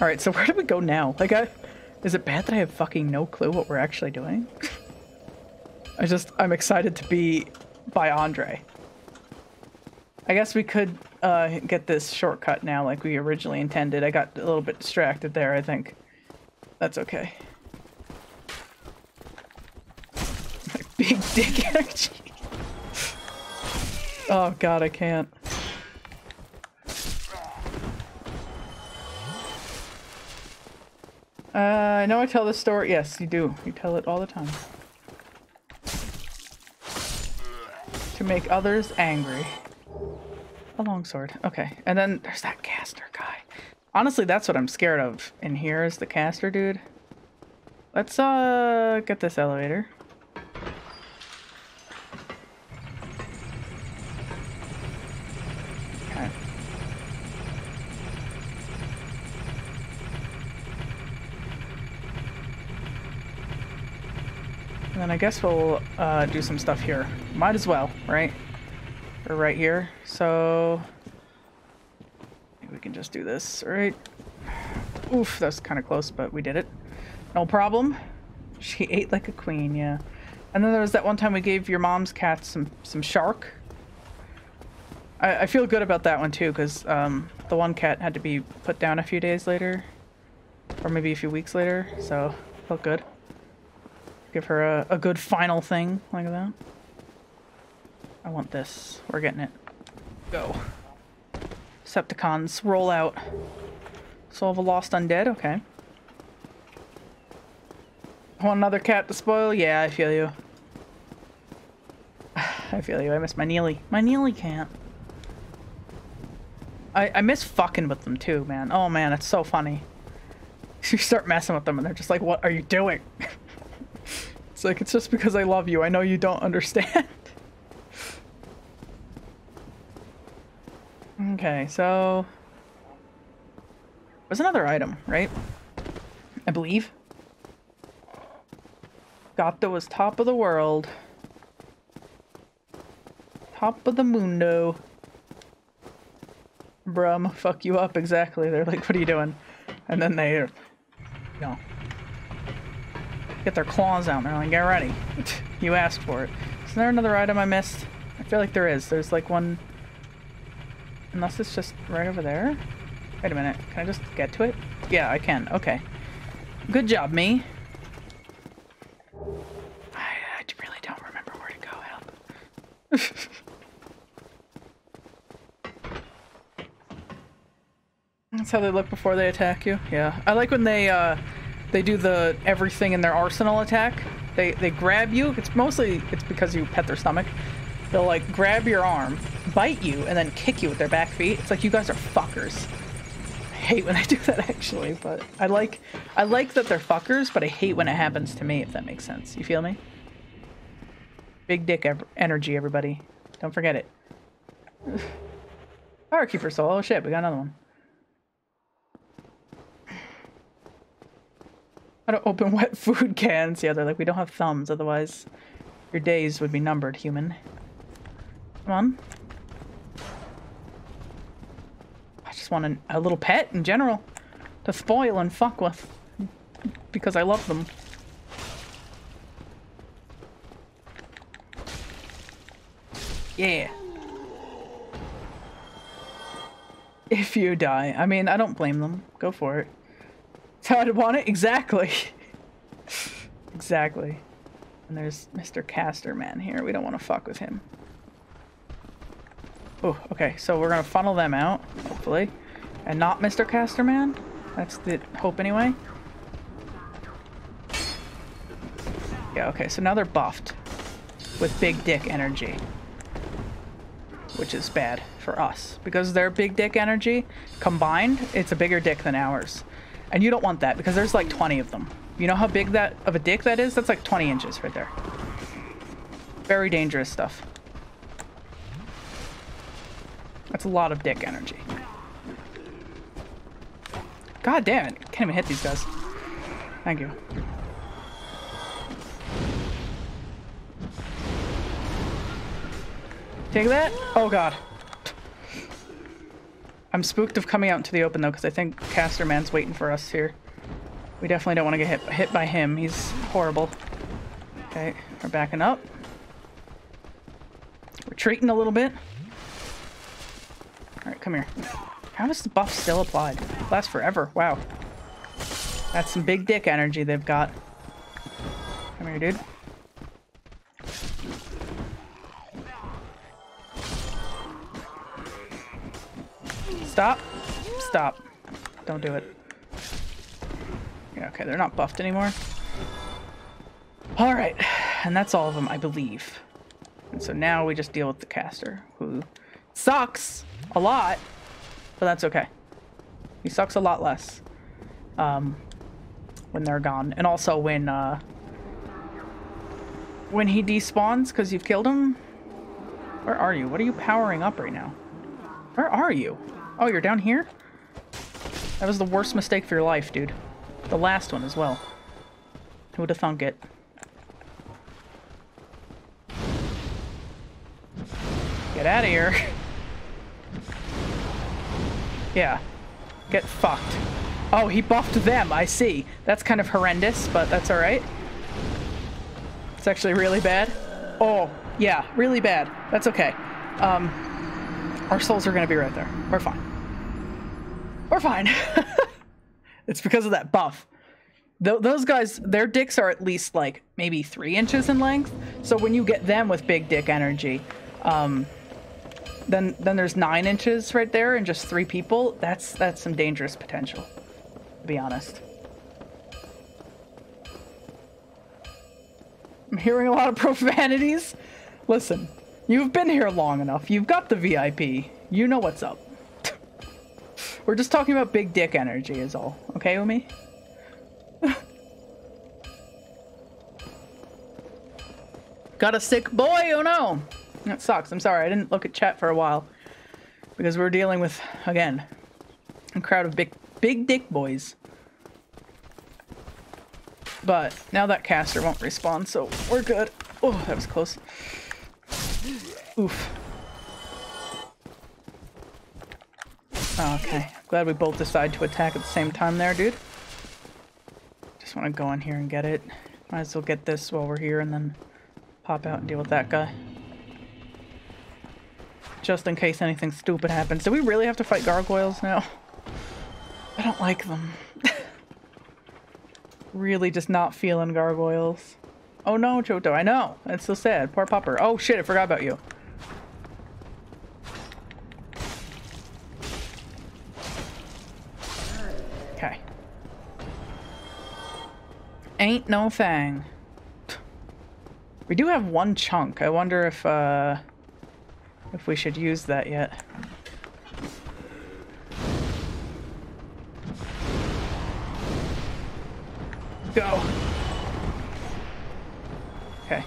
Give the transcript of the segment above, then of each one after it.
Alright, so where do we go now? Like, I, is it bad that I have fucking no clue what we're actually doing? I just, I'm excited to be by Andre. I guess we could uh, get this shortcut now like we originally intended. I got a little bit distracted there, I think. That's okay. Big dick energy. oh god, I can't. Uh, I know I tell this story. Yes, you do. You tell it all the time. To make others angry. A longsword. Okay. And then there's that caster guy. Honestly, that's what I'm scared of in here is the caster dude. Let's uh get this elevator. And then I guess we'll uh, do some stuff here. Might as well, right? Or right here. So we can just do this, right? Oof, that's kind of close, but we did it. No problem. She ate like a queen, yeah. And then there was that one time we gave your mom's cat some some shark. I, I feel good about that one too, because um, the one cat had to be put down a few days later, or maybe a few weeks later. So felt good. Give her a, a good final thing like that. I want this. We're getting it. Go. Septicons, roll out. Solve a lost undead, okay. Want another cat to spoil? Yeah, I feel you. I feel you. I miss my Neely. My Neely cat. I, I miss fucking with them too, man. Oh man, it's so funny. You start messing with them and they're just like, what are you doing? it's like, it's just because I love you. I know you don't understand. Okay, so... There's another item, right? I believe. Gotta was top of the world. Top of the mundo. Brum, fuck you up, exactly. They're like, what are you doing? And then they, know, get their claws out and they're like, get ready. you asked for it. Is there another item I missed? I feel like there is. There's like one Unless it's just right over there? Wait a minute. Can I just get to it? Yeah, I can. Okay. Good job, me. I, I really don't remember where to go. Help. That's how they look before they attack you. Yeah. I like when they uh they do the everything in their arsenal attack. They they grab you. It's mostly it's because you pet their stomach. They'll like grab your arm bite you and then kick you with their back feet. It's like you guys are fuckers. I hate when I do that actually, but I like I like that they're fuckers, but I hate when it happens to me if that makes sense. You feel me? Big dick ev energy, everybody. Don't forget it. Firekeeper soul. Oh shit, we got another one. How to open wet food cans? Yeah, they're like, we don't have thumbs, otherwise your days would be numbered, human. Come on. I just want a, a little pet in general to spoil and fuck with because I love them. Yeah. If you die. I mean, I don't blame them. Go for it. How I'd want it. Exactly. exactly. And there's Mr. Caster Man here. We don't want to fuck with him. Oh, okay. So we're gonna funnel them out, hopefully. And not Mr. Casterman. That's the hope anyway. Yeah, okay. So now they're buffed with big dick energy. Which is bad for us. Because their big dick energy, combined, it's a bigger dick than ours. And you don't want that because there's like 20 of them. You know how big that of a dick that is? That's like 20 inches right there. Very dangerous stuff. That's a lot of dick energy. God damn it. Can't even hit these guys. Thank you. Take that? Oh god. I'm spooked of coming out into the open though, because I think Caster Man's waiting for us here. We definitely don't want to get hit hit by him. He's horrible. Okay, we're backing up. Retreating a little bit. Alright, come here. How is the buff still applied? Lasts forever. Wow. That's some big dick energy they've got. Come here, dude. Stop. Stop. Don't do it. Yeah, okay, they're not buffed anymore. Alright, and that's all of them, I believe. And so now we just deal with the caster, who sucks a lot, but that's okay. He sucks a lot less um, when they're gone. And also when, uh, when he despawns because you've killed him. Where are you? What are you powering up right now? Where are you? Oh, you're down here? That was the worst mistake for your life, dude. The last one as well. Who would have thunk it? Get out of here. yeah. Get fucked. Oh, he buffed them, I see. That's kind of horrendous, but that's alright. It's actually really bad. Oh, yeah, really bad. That's okay. Um, our souls are gonna be right there. We're fine. We're fine. it's because of that buff. Th those guys, their dicks are at least like maybe three inches in length. So when you get them with big dick energy, um, then then there's nine inches right there and just three people. That's that's some dangerous potential, to be honest. I'm hearing a lot of profanities. Listen, you've been here long enough. You've got the VIP. You know what's up. We're just talking about big dick energy is all. Okay, Umi? got a sick boy? Oh no! That sucks. I'm sorry. I didn't look at chat for a while. Because we're dealing with, again, a crowd of big, big dick boys. But now that caster won't respawn, so we're good. Oh, that was close. Oof. Okay, glad we both decided to attack at the same time there, dude. Just want to go in here and get it. Might as well get this while we're here and then pop out and deal with that guy. Just in case anything stupid happens. Do we really have to fight gargoyles now? I don't like them. really just not feeling gargoyles. Oh no, Choto, I know. That's so sad. Poor Popper. Oh shit, I forgot about you. Ain't no thing. We do have one chunk. I wonder if, uh if we should use that yet. Go. Okay.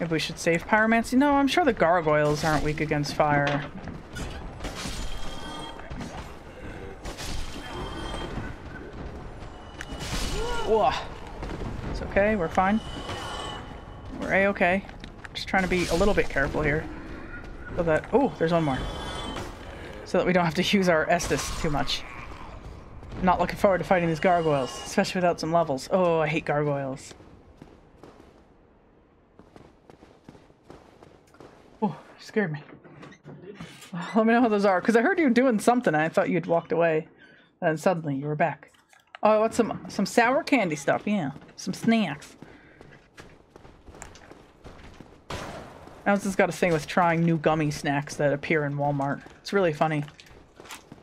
If we should save pyromancy? No, I'm sure the gargoyles aren't weak against fire. Whoa. Okay, we're fine. We're a-okay. Just trying to be a little bit careful here. So that... Oh, there's one more. So that we don't have to use our Estus too much. Not looking forward to fighting these gargoyles, especially without some levels. Oh, I hate gargoyles. Oh, scared me. Let me know how those are, because I heard you doing something and I thought you'd walked away. And suddenly you were back. Oh, what's some some sour candy stuff? Yeah, some snacks. Ounce has got a thing with trying new gummy snacks that appear in Walmart. It's really funny.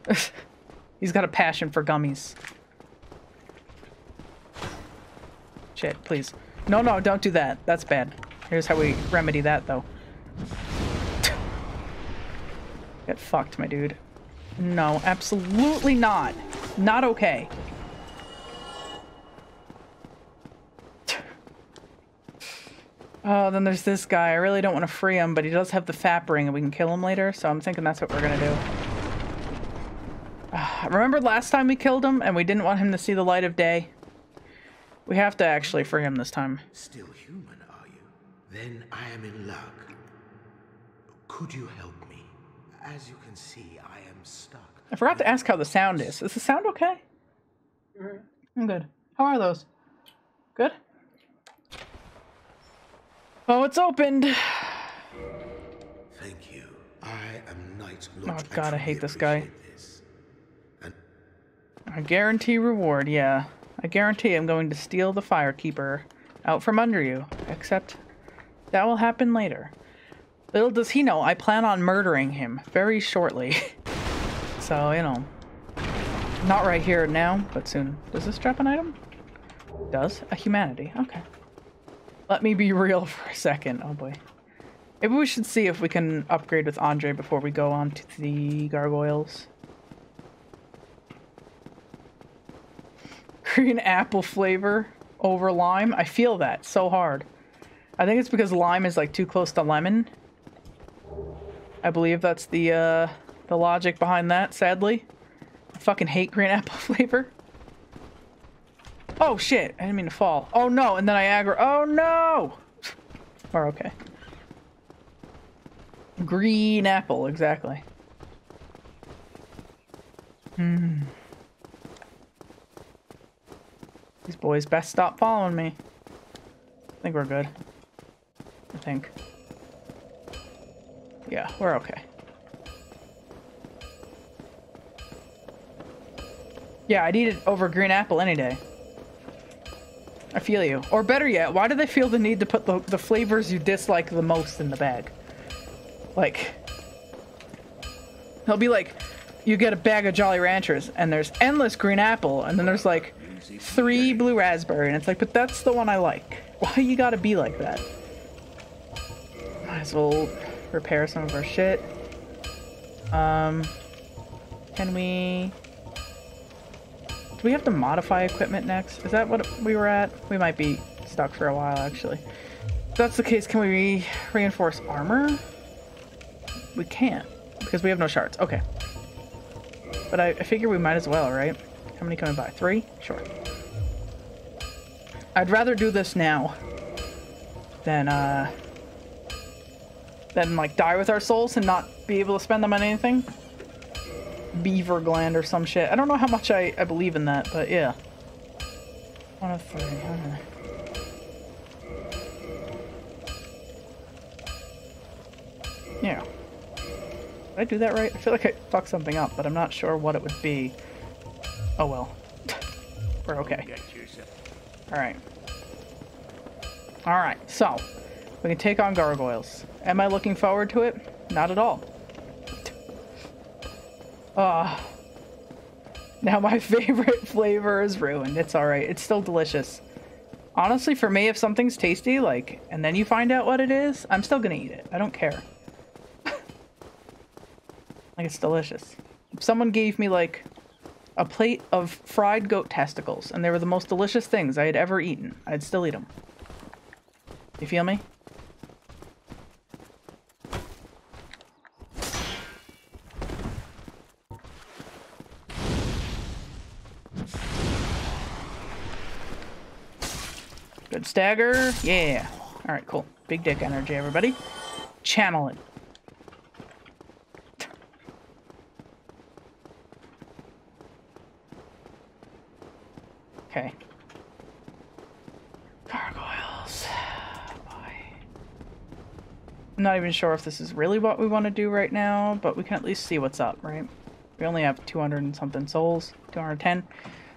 He's got a passion for gummies. Shit, please. No, no, don't do that. That's bad. Here's how we remedy that, though. Get fucked, my dude. No, absolutely not. Not okay. Oh, then there's this guy. I really don't want to free him, but he does have the FAP ring and we can kill him later, so I'm thinking that's what we're gonna do. Uh, remember last time we killed him and we didn't want him to see the light of day? We have to actually free him this time. Still human, are you? Then I am in luck. Could you help me? As you can see, I am stuck. I forgot to ask how the sound is. Is the sound okay? I'm good. How are those? Good? Oh, it's opened. Thank you. I am Knight Oh Lodge. god, I hate this guy. This. And I guarantee reward, yeah. I guarantee I'm going to steal the Firekeeper out from under you. Except that will happen later. Little does he know, I plan on murdering him very shortly. so, you know. Not right here now, but soon. Does this drop an item? Does. A humanity. Okay. Let me be real for a second. Oh boy. Maybe we should see if we can upgrade with Andre before we go on to the gargoyles. Green apple flavor over lime. I feel that so hard. I think it's because lime is like too close to lemon. I believe that's the uh, the logic behind that. Sadly, I fucking hate green apple flavor. Oh shit! I didn't mean to fall. Oh no! And then I aggro. Oh no! We're okay. Green apple, exactly. Hmm. These boys best stop following me. I think we're good. I think. Yeah, we're okay. Yeah, I'd eat it over green apple any day. I feel you. Or better yet, why do they feel the need to put the, the flavors you dislike the most in the bag? Like, they'll be like, you get a bag of Jolly Ranchers, and there's endless green apple, and then there's like three blue raspberry, and it's like, but that's the one I like. Why you gotta be like that? Might as well repair some of our shit. Um, can we? Do we have to modify equipment next? Is that what we were at? We might be stuck for a while, actually. If that's the case, can we re reinforce armor? We can't, because we have no shards. Okay. But I, I figure we might as well, right? How many coming by? Three? Sure. I'd rather do this now than, uh, than, like, die with our souls and not be able to spend them on anything. Beaver gland or some shit. I don't know how much I, I believe in that, but yeah. One of three. Okay. Yeah. Did I do that right? I feel like I fucked something up, but I'm not sure what it would be. Oh well. We're okay. Alright. Alright, so. We can take on gargoyles. Am I looking forward to it? Not at all. Ah. now my favorite flavor is ruined. It's alright. It's still delicious. Honestly, for me, if something's tasty, like, and then you find out what it is, I'm still gonna eat it. I don't care. like, it's delicious. If someone gave me, like, a plate of fried goat testicles, and they were the most delicious things I had ever eaten, I'd still eat them. You feel me? Good stagger. Yeah. All right, cool. Big dick energy, everybody. Channel it. Okay. Gargoyles. I'm not even sure if this is really what we want to do right now, but we can at least see what's up, right? We only have 200 and something souls. 210.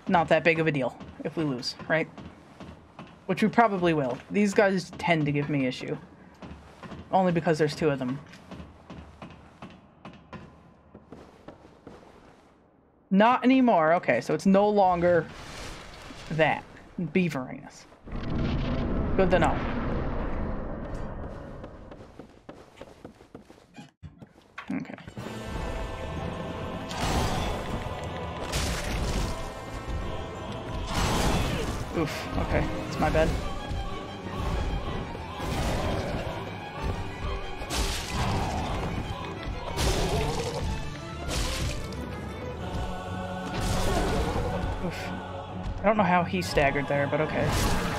Not that big of a deal if we lose, right? Which we probably will. These guys tend to give me issue. Only because there's two of them. Not anymore. Okay, so it's no longer that. Beaveriness. Good to know. Oof, okay. It's my bed. Oof. I don't know how he staggered there, but okay.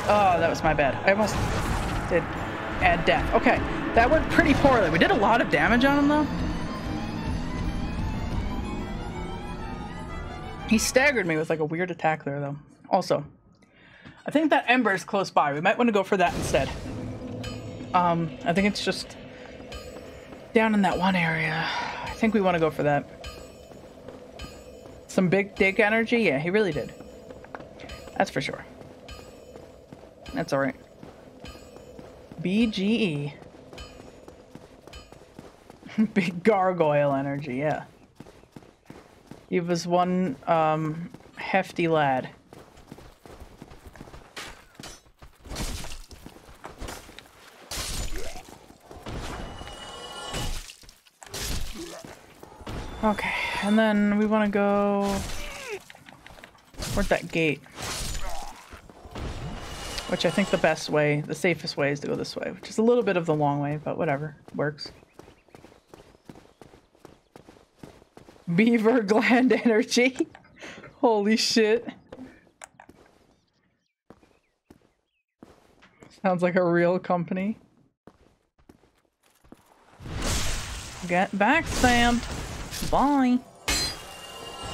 Oh, that was my bad. I almost did add death. Okay, that went pretty poorly. We did a lot of damage on him, though. He staggered me with like a weird attack there, though. Also, I think that Ember is close by. We might want to go for that instead. Um, I think it's just down in that one area. I think we want to go for that. Some big dick energy? Yeah, he really did. That's for sure. That's alright. BGE. big gargoyle energy, yeah. He was one um, hefty lad. Okay, and then we want to go... Where's that gate? Which I think the best way, the safest way is to go this way, which is a little bit of the long way, but whatever, works. Beaver gland energy. Holy shit. Sounds like a real company. Get back, Sam. Bye.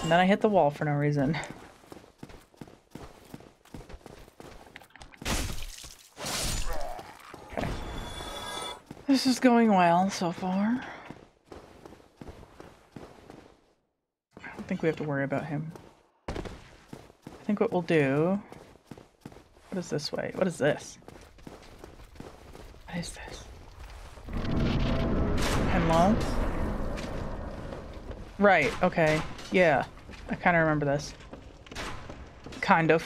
And then I hit the wall for no reason. Okay. This is going well so far. I don't think we have to worry about him. I think what we'll do... What is this way? What is this? What is this? Hello? Right, okay. Yeah. I kind of remember this. Kind of.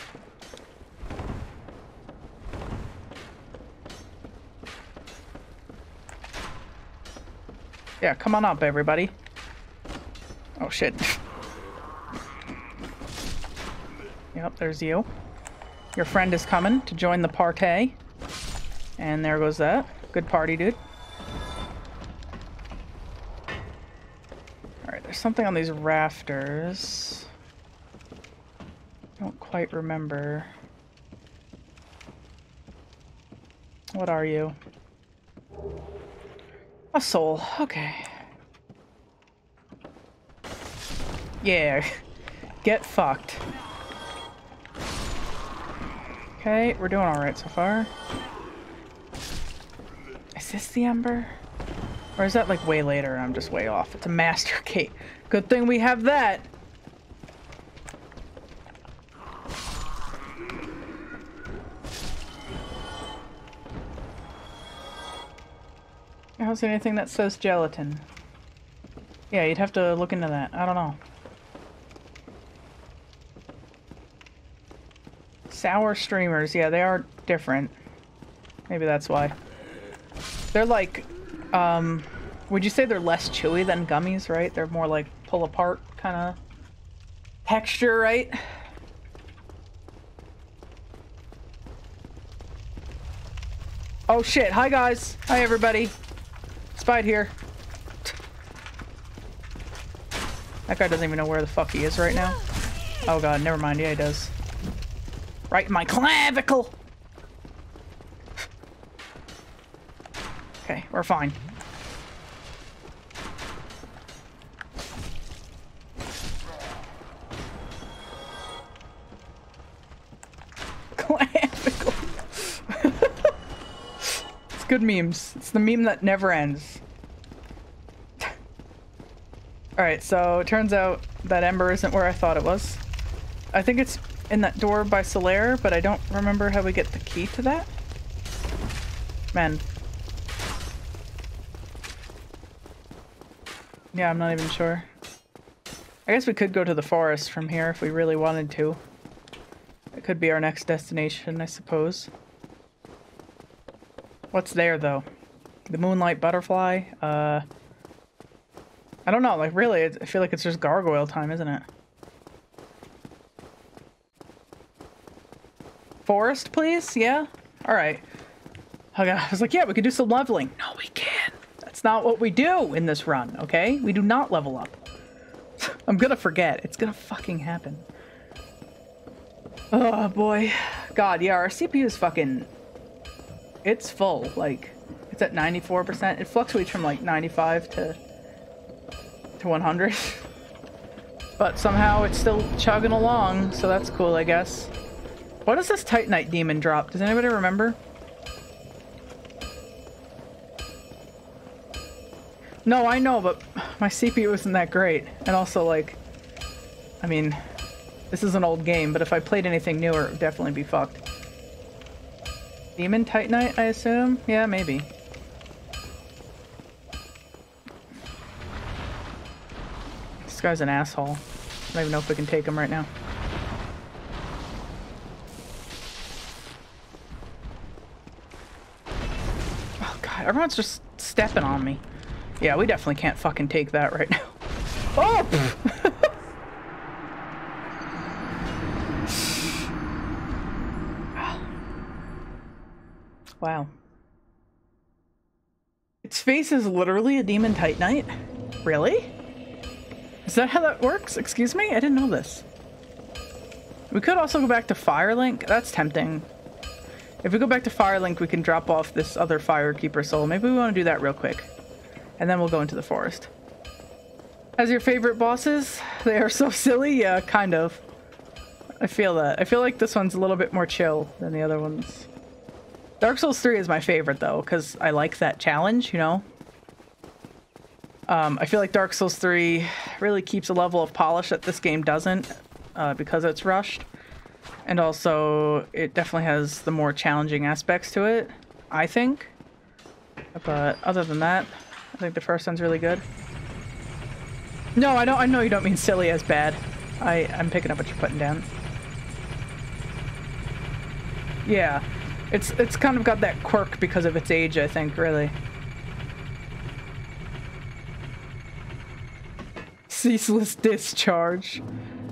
Yeah, come on up, everybody. Oh, shit. yep, there's you. Your friend is coming to join the party. And there goes that. Good party, dude. Something on these rafters. I don't quite remember. What are you? A soul. Okay. Yeah. Get fucked. Okay, we're doing alright so far. Is this the ember? Or is that like way later I'm just way off? It's a master key. Good thing we have that. See anything that says gelatin. Yeah, you'd have to look into that. I don't know. Sour streamers. Yeah, they are different. Maybe that's why. They're like um, would you say they're less chewy than gummies, right? They're more like pull apart kind of texture, right? Oh shit, hi guys. Hi everybody. Spide here. That guy doesn't even know where the fuck he is right now. Oh god, never mind. Yeah, he does. Right in my clavicle! Okay, we're fine. it's good memes. It's the meme that never ends. Alright, so it turns out that Ember isn't where I thought it was. I think it's in that door by Solaire, but I don't remember how we get the key to that. Man, Yeah, I'm not even sure. I guess we could go to the forest from here if we really wanted to. It could be our next destination, I suppose. What's there, though? The Moonlight Butterfly? Uh... I don't know, like, really, I feel like it's just gargoyle time, isn't it? Forest, please? Yeah? Alright. Oh, God. I was like, yeah, we could do some leveling. No, we can't. Not what we do in this run, okay? We do not level up. I'm gonna forget. It's gonna fucking happen. Oh boy. God, yeah, our CPU is fucking... It's full. Like, it's at 94%. It fluctuates from like 95 to, to 100. but somehow it's still chugging along, so that's cool, I guess. What does this Titanite demon drop? Does anybody remember? No, I know, but my CPU isn't that great. And also, like, I mean, this is an old game, but if I played anything newer, it would definitely be fucked. Demon Titanite, I assume? Yeah, maybe. This guy's an asshole. I don't even know if we can take him right now. Oh god, everyone's just stepping on me. Yeah, we definitely can't fucking take that right now. Oh! wow. Its face is literally a demon titanite? Really? Is that how that works? Excuse me? I didn't know this. We could also go back to Firelink. That's tempting. If we go back to Firelink, we can drop off this other Firekeeper soul. Maybe we want to do that real quick. And then we'll go into the forest. As your favorite bosses? They are so silly? Yeah, kind of. I feel that. I feel like this one's a little bit more chill than the other ones. Dark Souls 3 is my favorite, though, because I like that challenge, you know? Um, I feel like Dark Souls 3 really keeps a level of polish that this game doesn't, uh, because it's rushed. And also, it definitely has the more challenging aspects to it, I think. But other than that, think the first one's really good. No, I don't. I know you don't mean silly as bad. I I'm picking up what you're putting down. Yeah, it's it's kind of got that quirk because of its age. I think really. Ceaseless discharge.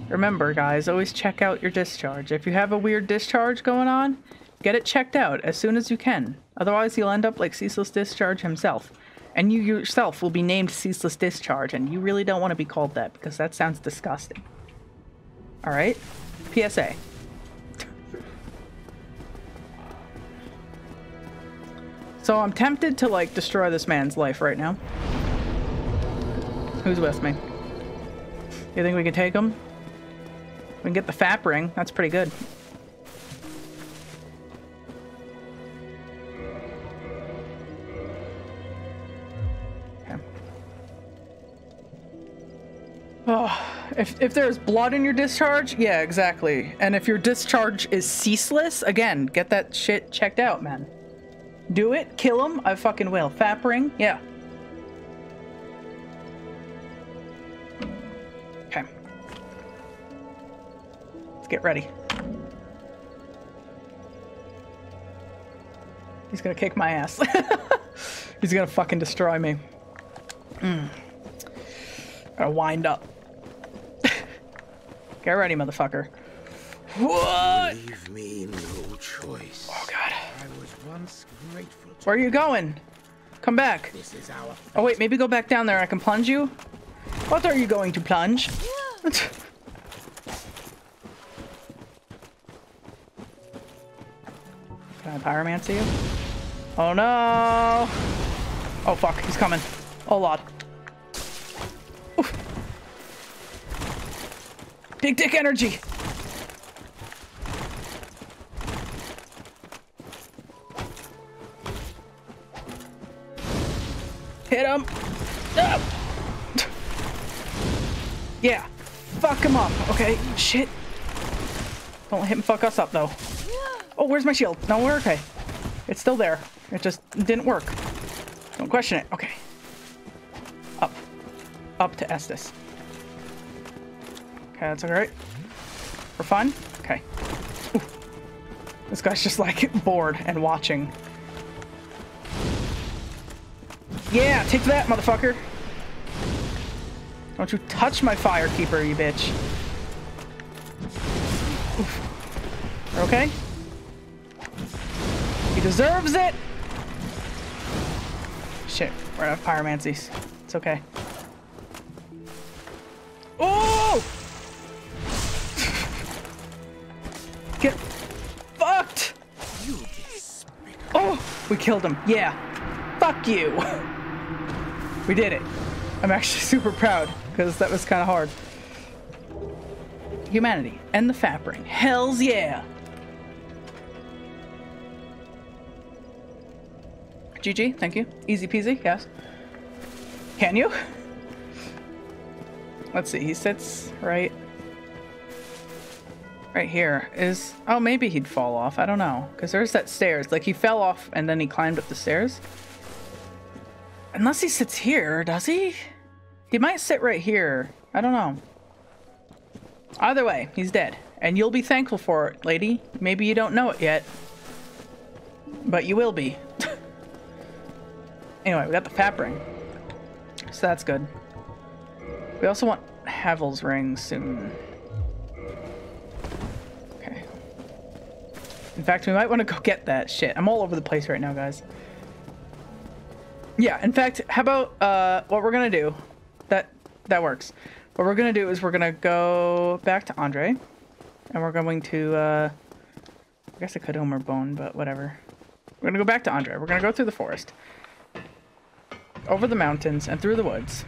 Remember, guys, always check out your discharge. If you have a weird discharge going on, get it checked out as soon as you can. Otherwise, you'll end up like Ceaseless Discharge himself. And you yourself will be named Ceaseless Discharge, and you really don't want to be called that because that sounds disgusting. Alright? PSA. so I'm tempted to, like, destroy this man's life right now. Who's with me? You think we can take him? We can get the FAP ring. That's pretty good. If, if there's blood in your discharge, yeah, exactly. And if your discharge is ceaseless, again, get that shit checked out, man. Do it, kill him, I fucking will. Fap ring, yeah. Okay. Let's get ready. He's gonna kick my ass. He's gonna fucking destroy me. Mm. Gotta wind up. Get ready, motherfucker. What? Leave me no choice. Oh god. I was once grateful Where are you going? Come back. this is our Oh wait, maybe go back down there. I can plunge you. What are you going to plunge? Can I pyromancy you? Oh no! Oh fuck, he's coming. Oh lord. Big dick energy! Hit him! Ah! Yeah. Fuck him up, okay? Shit. Don't let him fuck us up, though. Oh, where's my shield? No, we're okay. It's still there. It just didn't work. Don't question it. Okay. Up. Up to Estus. That's alright. For fun? Okay. Ooh. This guy's just like bored and watching. Yeah, take that, motherfucker. Don't you touch my firekeeper, you bitch. Oof. Okay? He deserves it! Shit, we're out of pyromancies. It's okay. Killed him. Yeah. Fuck you. We did it. I'm actually super proud because that was kind of hard. humanity and the fap ring. Hells yeah! GG, thank you. Easy peasy, yes. Can you? Let's see, he sits right right here. Is oh maybe he'd fall off. I don't know. Because there's that stairs. Like he fell off and then he climbed up the stairs. Unless he sits here, does he? He might sit right here. I don't know. Either way, he's dead. And you'll be thankful for it, lady. Maybe you don't know it yet. But you will be. anyway, we got the fap ring. So that's good. We also want Havel's ring soon. In fact, we might want to go get that shit. I'm all over the place right now, guys. Yeah, in fact, how about uh, what we're gonna do? That that works. What we're gonna do is we're gonna go back to Andre, and we're going to. Uh, I guess I could Homeward Bone, but whatever. We're gonna go back to Andre. We're gonna go through the forest, over the mountains, and through the woods.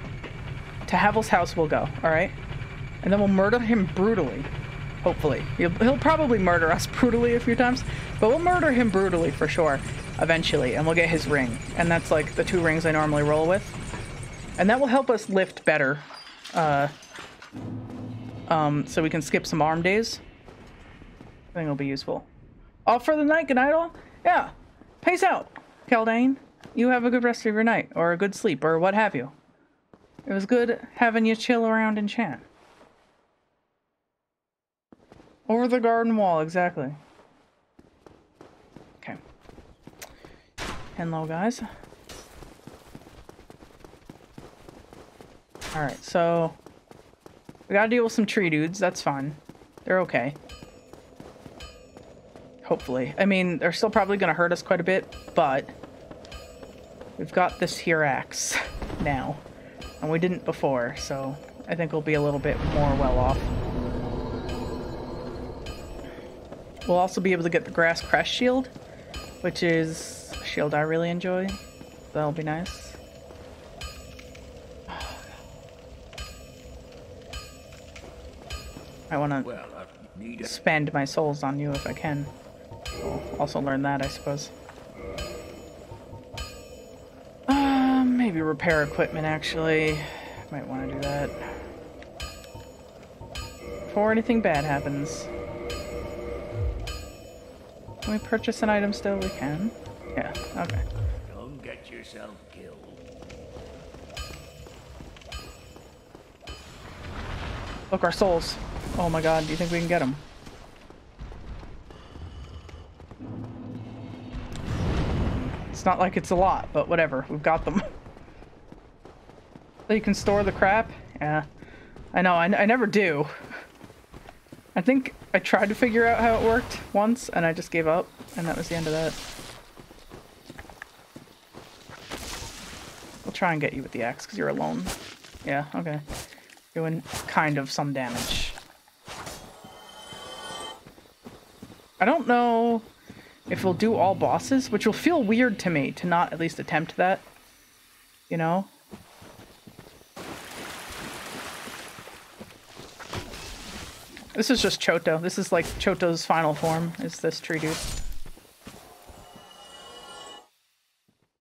To Havel's house we'll go. All right, and then we'll murder him brutally. Hopefully, he'll, he'll probably murder us brutally a few times, but we'll murder him brutally for sure eventually, and we'll get his ring. And that's like the two rings I normally roll with. And that will help us lift better. Uh, um, so we can skip some arm days. I think it'll be useful. All for the night, good night all? Yeah. Peace out, Kaldane. You have a good rest of your night, or a good sleep, or what have you. It was good having you chill around and chat. Over the garden wall, exactly. Okay. Hello, guys. Alright, so... We gotta deal with some tree dudes, that's fine. They're okay. Hopefully. I mean, they're still probably gonna hurt us quite a bit, but... We've got this here axe now. And we didn't before, so I think we'll be a little bit more well off. We'll also be able to get the grass crest shield, which is a shield I really enjoy. That'll be nice. I want to well, spend my souls on you if I can. I'll also learn that, I suppose. Uh, maybe repair equipment, actually. Might want to do that. Before anything bad happens. Can we purchase an item still? We can. Yeah, okay. Don't get yourself killed. Look, our souls. Oh my god, do you think we can get them? It's not like it's a lot, but whatever. We've got them. so you can store the crap? Yeah. I know, I, I never do. I think I tried to figure out how it worked once, and I just gave up, and that was the end of that. We'll try and get you with the axe because you're alone. Yeah, okay. Doing kind of some damage. I don't know if we'll do all bosses, which will feel weird to me to not at least attempt that. You know? This is just Choto. This is like Choto's final form, is this tree dude.